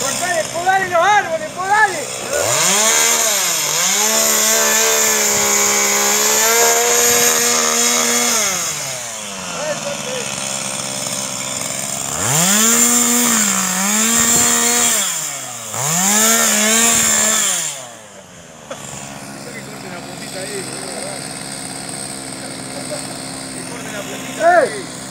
Cortale, podale los árboles, podale. ¡Ey!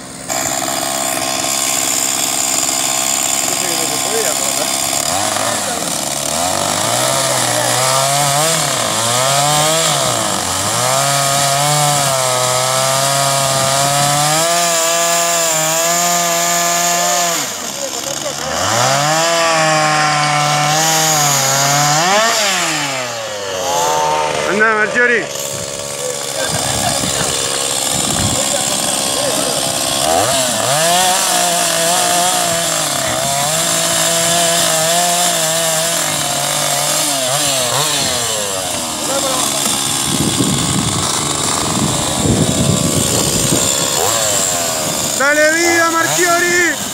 Marjorie. Dale vida, Marchiori.